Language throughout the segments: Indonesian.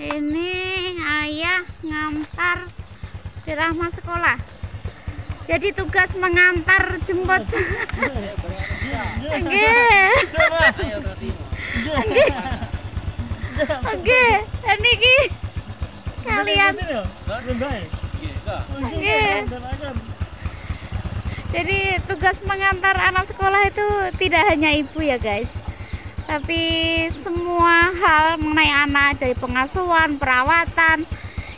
Ini ayah ngantar di Rahma sekolah. Jadi tugas mengantar jemput. Oke. Oke. Oke, ini ki kalian. Oke. Jadi tugas mengantar anak sekolah itu tidak hanya ibu ya guys Tapi semua mengenai anak dari pengasuhan, perawatan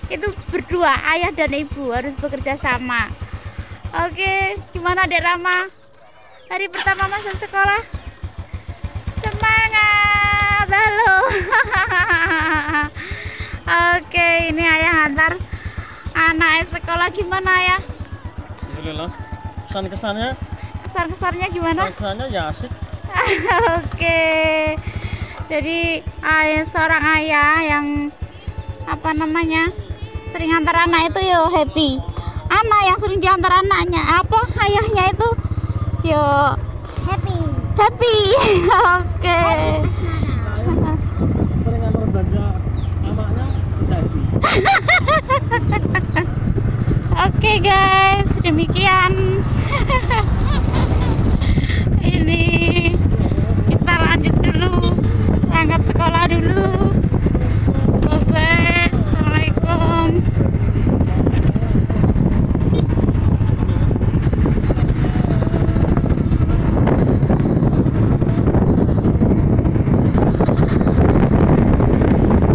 Itu berdua ayah dan ibu harus bekerja sama Oke, gimana Dek Rama? Hari pertama masuk sekolah? Semangat, halo Oke, ini ayah antar anak sekolah gimana ya? Alhamdulillah. Kesan-kesannya, Kesan-kesannya gimana? kesannya ya asik. Oke. Jadi ayah seorang ayah yang apa namanya? sering antar anak itu yo happy. Anak yang sering diantar anaknya apa ayahnya itu yo Happy. happy. Oke. Sering ngantar belanja anaknya udah happy. Oke guys, demikian Waterloo.